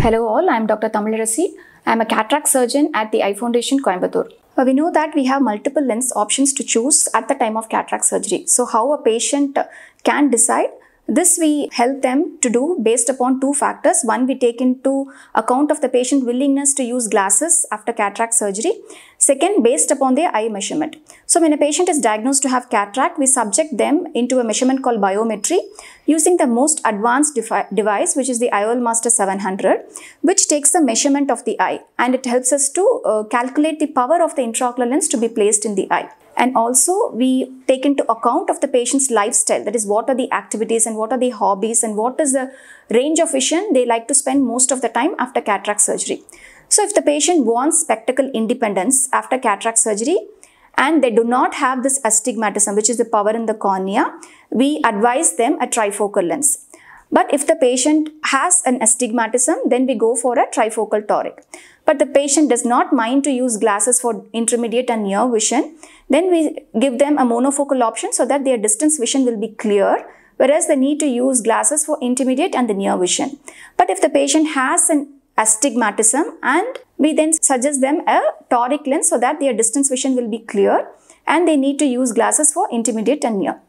Hello all, I am Dr. Tamilarasi. I am a cataract surgeon at the Eye Foundation Coimbatore. Uh, we know that we have multiple lens options to choose at the time of cataract surgery. So how a patient can decide this we help them to do based upon two factors. One, we take into account of the patient willingness to use glasses after cataract surgery. Second, based upon their eye measurement. So when a patient is diagnosed to have cataract, we subject them into a measurement called biometry using the most advanced device, which is the IOL Master 700, which takes the measurement of the eye and it helps us to uh, calculate the power of the intraocular lens to be placed in the eye and also we take into account of the patient's lifestyle that is what are the activities and what are the hobbies and what is the range of vision they like to spend most of the time after cataract surgery. So if the patient wants spectacle independence after cataract surgery and they do not have this astigmatism which is the power in the cornea we advise them a trifocal lens but if the patient has an astigmatism, then we go for a trifocal toric. But the patient does not mind to use glasses for intermediate and near vision, then we give them a monofocal option so that their distance vision will be clear, whereas they need to use glasses for intermediate and the near vision. But if the patient has an astigmatism and we then suggest them a toric lens so that their distance vision will be clear and they need to use glasses for intermediate and near.